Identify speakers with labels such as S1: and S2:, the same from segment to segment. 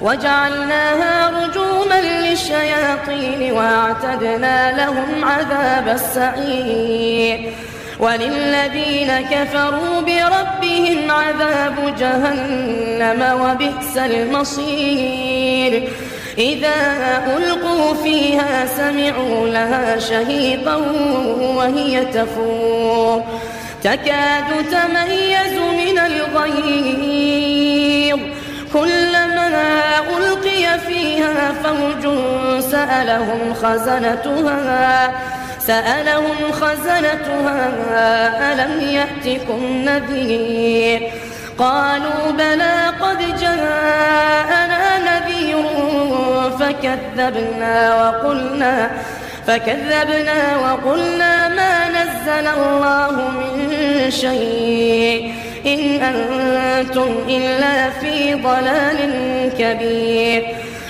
S1: وجعلناها رجوما للشياطين واعتدنا لهم عذاب السعير. وللذين كفروا بربهم عذاب جهنم وبئس المصير. إذا ألقوا فيها سمعوا لها شهيقا وهي تفور. تكاد تميز من الغيظ. فوج سألهم خزنتها سألهم خزنتها ألم يأتكم نذير؟ قالوا بلى قد جاءنا نذير فكذبنا وقلنا فكذبنا وقلنا ما نزل الله من شيء إن أنتم إلا في ضلال كبير.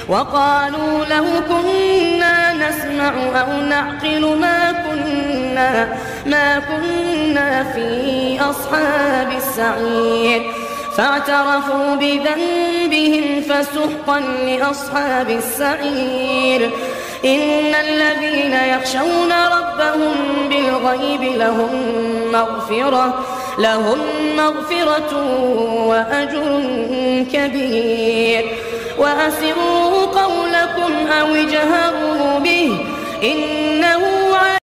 S1: وقالوا لو كنا نسمع أو نعقل ما كنا ما كنا في أصحاب السعير. فاعترفوا بذنبهم فسحقا لأصحاب السعير. إن الذين يخشون ربهم بالغيب لهم مغفرة لهم مغفرة وأجر كبير. وأسروا قولكم أو اجهروا به إنه